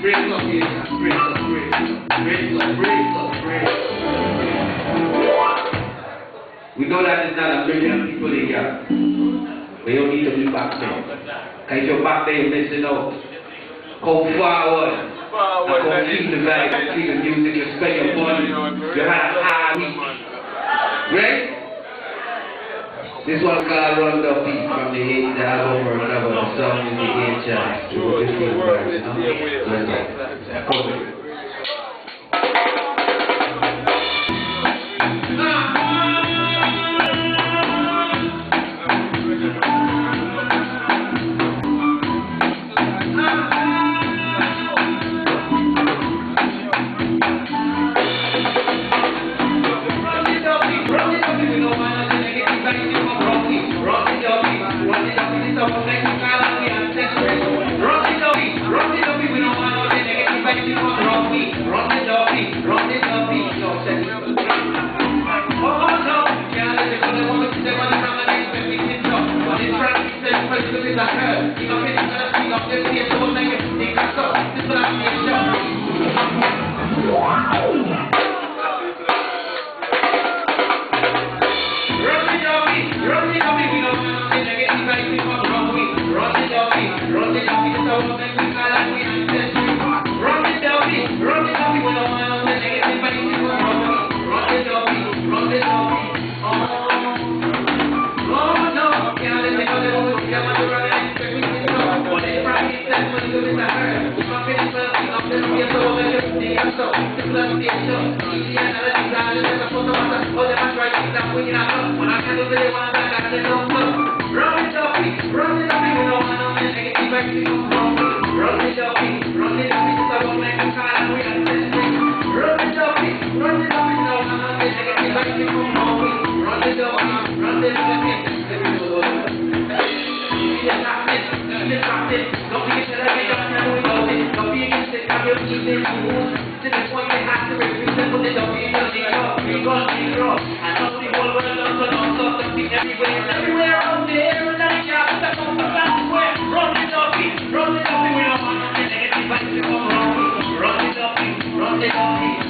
Break up here, break up, break up, break up, break up, break up. We know that there's not a million people in here. But you need to be back there. Because you're back there, you're missing out. Come forward. Come feel the vibe, feel the music, spend your money. This one called Run the Beat from the eight the album or cover the song in the chance. You will feel right, in the hell. He don't hit the earth, he don't live here, nigga, he got up. This what I mean. But I'm to stop when I know. When I can't do it, when back, I said no. Run it up, run it up, you know, I know, man, I can back to you. Run run I won't. Run run you man, to you. people negro. I know the whole world also knows of something everywhere. Everywhere out there, and I got stuck on the somewhere. Run it up, run it up, we don't want to negative vibes. Run it up, run it up, run it up.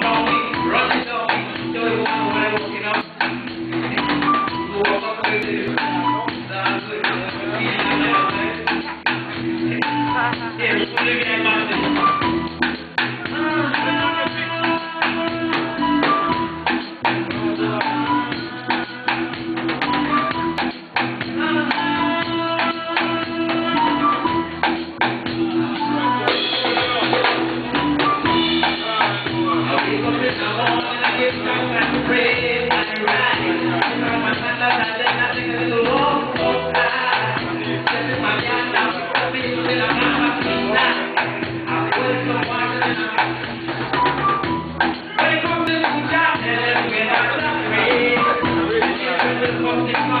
What's that?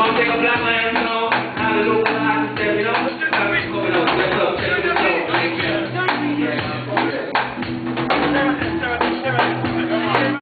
One take a black man.